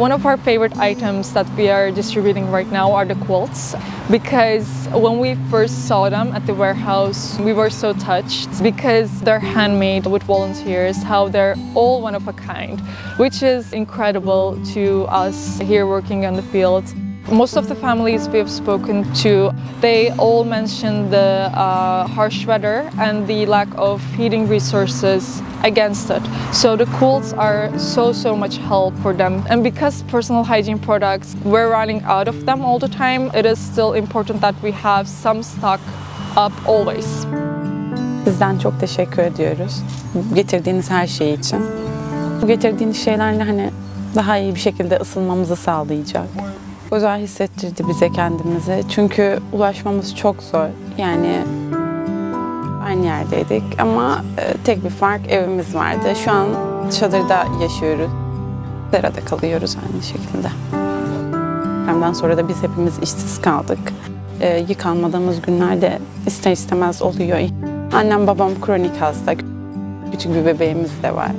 one of our favorite items that we are distributing right now are the quilts because when we first saw them at the warehouse, we were so touched because they're handmade with volunteers, how they're all one of a kind, which is incredible to us here working on the field. Most of the families we have spoken to, they all mention the uh, harsh weather and the lack of heating resources against it. So the quilts are so, so much help for them. And because personal hygiene products, we're running out of them all the time, it is still important that we have some stock up always. Sizden çok teşekkür ediyoruz. Getirdiğiniz her şey için. Getirdiğiniz şeylerle hani daha iyi bir şekilde ısınmamızı sağlayacak. Özel hissettirdi bize kendimizi. Çünkü ulaşmamız çok zor. Yani aynı yerdeydik ama e, tek bir fark evimiz vardı. Şu an çadırda yaşıyoruz. Serada kalıyoruz aynı şekilde. Hemden sonra da biz hepimiz işsiz kaldık. E, yıkanmadığımız günlerde ister istemez oluyor. Annem babam kronik hasta. Küçük bir bebeğimiz de var.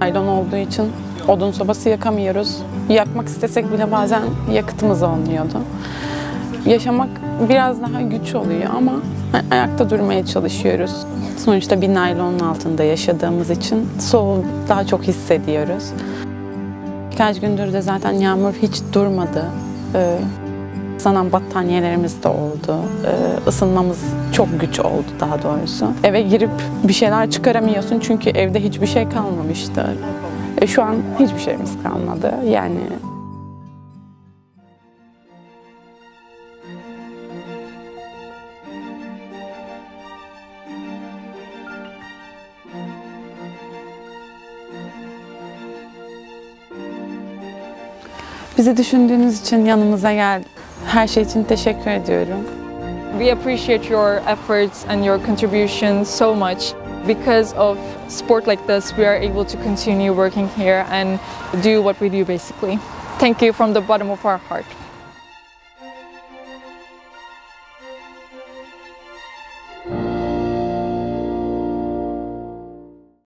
Naylon olduğu için odun sobası yakamıyoruz. Yakmak istesek bile bazen yakıtımız olmuyordu. Yaşamak biraz daha güç oluyor ama ayakta durmaya çalışıyoruz. Sonuçta bir naylonun altında yaşadığımız için soğuğu daha çok hissediyoruz. Birkaç gündür de zaten yağmur hiç durmadı. Ee, ıslanan battaniyelerimiz de oldu. Ee, ısınmamız çok güç oldu daha doğrusu. Eve girip bir şeyler çıkaramıyorsun çünkü evde hiçbir şey kalmamıştı. E, şu an hiçbir şeyimiz kalmadı. Yani bizi düşündüğünüz için yanımıza gel. Her şey için teşekkür ediyorum. We appreciate your efforts and your contribution so much. Because of sport like this, we are able to continue working here and do what we do basically. Thank you from the bottom of our heart.